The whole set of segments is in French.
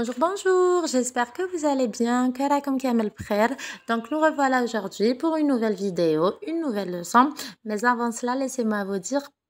Bonjour, bonjour, j'espère que vous allez bien, que la Kamel Frère. Donc nous revoilà aujourd'hui pour une nouvelle vidéo, une nouvelle leçon. Mais avant cela, laissez-moi vous dire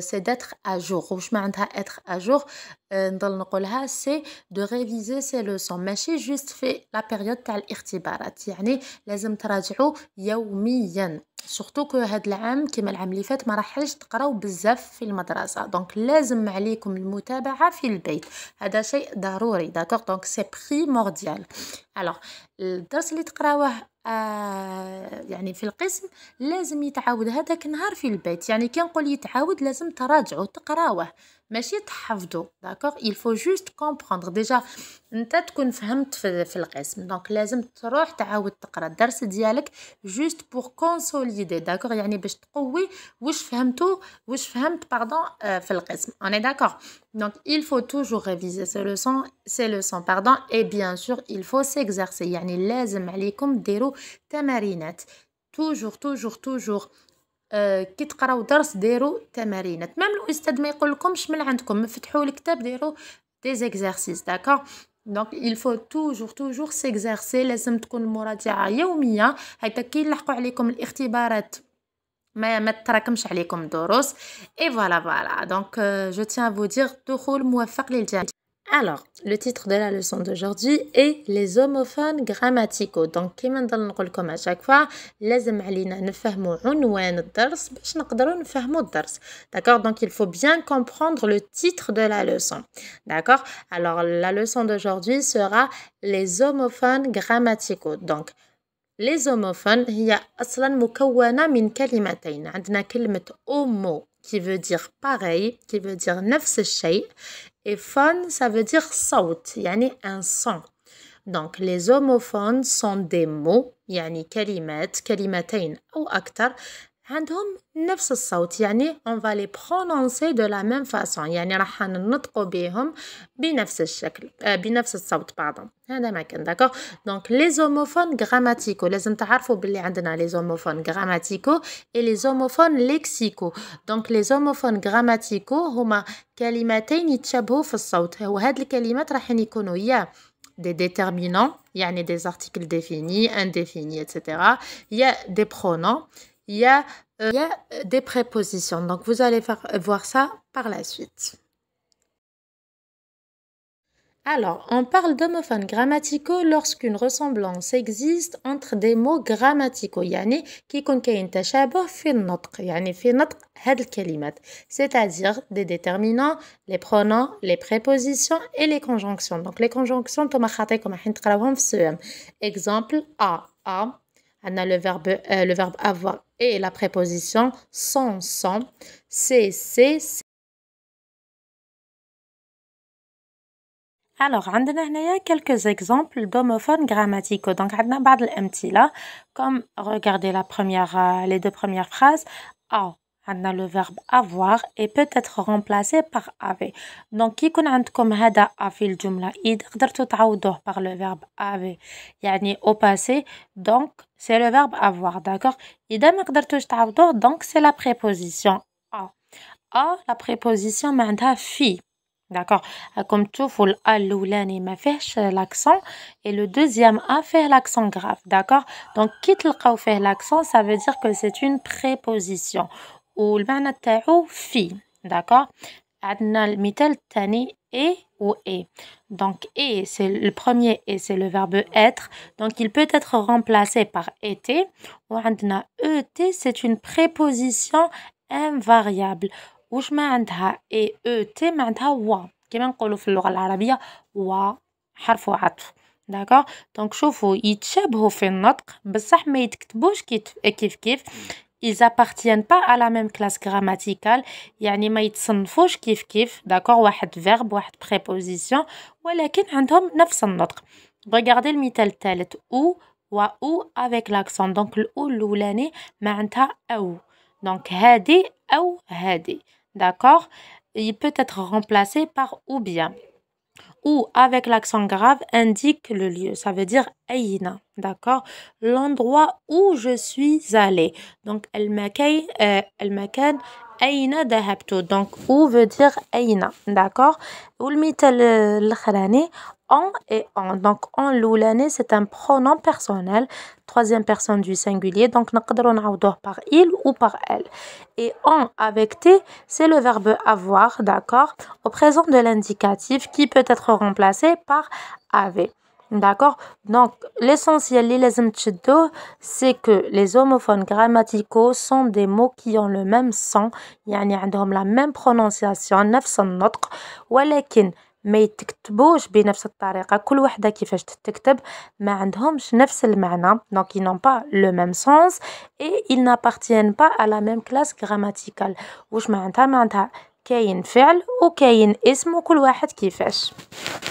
c'est d'être à jour. واش معناتها être à jour نضل نقولها c'est de réviser ses leçons ماشي juste في la période تاع الاختبارات يعني لازم تراجعوا يوميا سورتو كو هاد العام كيما العام اللي فات ما راحش تقراو بزاف في المدرسة. دونك لازم عليكم المتابعة في البيت. هذا شيء ضروري. داكوغ دونك سي بريمورديال الوغ الدرس اللي تقراوه آه يعني في القسم لازم يتعاود هذاك النهار في البيت. يعني كي نقول يتعاود لازم تراجعوا تقراوه. ماشي تحفظوا داكوغ il faut juste comprendre ديجا انت تكون فهمت في, في القسم دونك لازم تروح تعاود تقرا الدرس ديالك جوست بور كونسوليدي داكوغ يعني باش تقوي واش فهمتو واش فهمت باردون في القسم اوني داكوغ Donc, il faut toujours réviser ces leçons, ces leçons, pardon, et bien sûr, il faut s'exercer. يعني لازم عليكم ديروا تمارينات. Toujours, toujours, toujours. كي تقراو درس ديروا تمارينات ميم الأستاذ ما يقولكمش من عندكم فتحوا الكتاب ديروا دي زيكزارسيس داكوغ دونك il faut toujours toujours s'exercer. لازم تكون المراجعه يومية. هكا كي يلحقوا عليكم الاختبارات ما ما تراكمش عليكم دروس اي فوالا فوالا دونك جو تيان فو دير دخول موفق للجميع Alors, le titre de la leçon d'aujourd'hui est les homophones grammaticaux. Donc, كيما نضل نقولكم à chaque fois, لازم علينا نفهموا عنوان الدرس باش نقدروا نفهموا الدرس. D'accord Donc, il faut bien comprendre le titre de la leçon. D'accord Alors, la leçon d'aujourd'hui sera les homophones grammaticaux. Donc, les homophones هي أصلا مكونة من كلمتين. عندنا كلمة homo qui veut dire pareil, qui veut dire نفس الشيء. Et phone, ça veut dire صوت, يعني un son. Donc, les homophones sont des mots, يعني كلمات, كلمتين أو أكثر عندهم نفس الصوت يعني on va les prononcer de la même يعني راح ننطقوا بهم بنفس الشكل آه بنفس الصوت pardon هذا ما كان داكوغ دونك لي زوموفون غراماتيكو لازم تعرفوا باللي عندنا لي زوموفون غراماتيكو اي لي زوموفون ليكسيكو دونك لي زوموفون غراماتيكو هما كلمتين يتشابهوا في الصوت وهاد الكلمات راح يكونوا يا des déterminants, il y a des articles définis, indéfinis, etc. Il il y a, euh, il y a des prépositions. Donc, vous allez faire, voir ça par la suite. Alors, on parle d'homophones grammaticaux lorsqu'une ressemblance existe entre des mots grammaticaux يعني كي يكون كاين تشابه في النطق يعني في نطق هاد الكلمات c'est-à-dire des déterminants les pronoms les prépositions et les conjonctions donc les conjonctions نتوما خاطيكم راح تقراوهم في السوام exemple a a on a le verbe euh, le verbe avoir et la préposition sont sont c'est c'est Alors, عندنا هنايا quelques exemples d'homophones grammaticaux. Donc, عندنا بعض الأمثلة comme regardez la première, les deux premières phrases. A, عندنا le verbe avoir et peut être remplacé par avait. Donc, كي يكون عندكم هذا a في الجملة إذا قدرتوا تعوضوه par le verbe avait يعني au passé donc c'est le verbe avoir d'accord إذا ما قدرتوش تعوضوه donc c'est la préposition a. a la préposition معناتها في D'accord Comme تشوفوا الأ الأولاني ما فيهش l'accent et le deuxième A fait l'accent grave d'accord donc كي تلقاو فيه l'accent ça veut dire que c'est une préposition والمعنى تاعو في d'accord عندنا المثال الثاني et ou est donc et c'est le premier et c'est le verbe être donc il peut être remplacé par était وعندنا et c'est une préposition invariable وش ما عندها اي او تي معناتها و كما نقولوا في اللغة العربية و حرف عطف داكوغ دونك شوفوا يتشابهوا في النطق بصح ما يتكتبوش كيف كيف ils appartiennent pas à la même classe grammaticale يعني ما يتصنفوش كيف كيف داكوغ واحد فيرب واحد بريبوزيسيون ولكن عندهم نفس النطق regardez المثال الثالث او و او avec l'accent دونك الاو الاولاني معناتها او Donc هادي ou هادي. D'accord Il peut être remplacé par ou bien. avec l'accent grave indique le lieu. Ça veut dire ayina, d'accord? L'endroit où je suis allé. Donc, el makan, euh, el أين ذهبت donc où veut dire أين d'accord والمثال الأخراني en et en donc en l'oulani c'est un pronom personnel troisième personne du singulier donc نقدروا نعوضوه par il ou par elle et en avec t c'est le verbe avoir d'accord au présent de l'indicatif qui peut être remplacé par avait D'accord Donc, l'essentiel, c'est que les homophones grammaticaux sont des mots qui ont le même son, يعني عندهم la même prononciation, نفس النطق, ولكن ما يتكتبوش بنفس الطريقة كل وحدة كيفاش تتكتب ما عندهمش نفس المعنى donc ils n'ont pas le même sens et ils n'appartiennent pas à la même classe grammaticale واش معناتها معناتها كاين فعل وكاين اسم وكل واحد كيفاش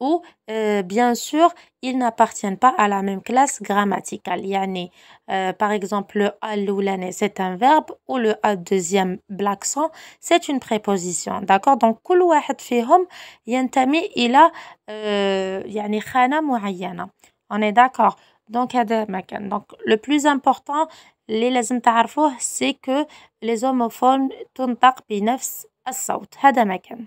ou euh, bien sûr ils n'appartiennent pas à la même classe grammaticale يعني euh, par exemple le a l'oulane c'est un verbe ou le a deuxième blaccent c'est une préposition d'accord donc كل واحد فيهم ينتمي إلى euh, يعني خانة معينة on est d'accord donc هذا مكان donc le plus important اللي لازم تعرفوه c'est que les homophones تنطق بنفس الصوت هذا مكان